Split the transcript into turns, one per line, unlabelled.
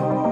you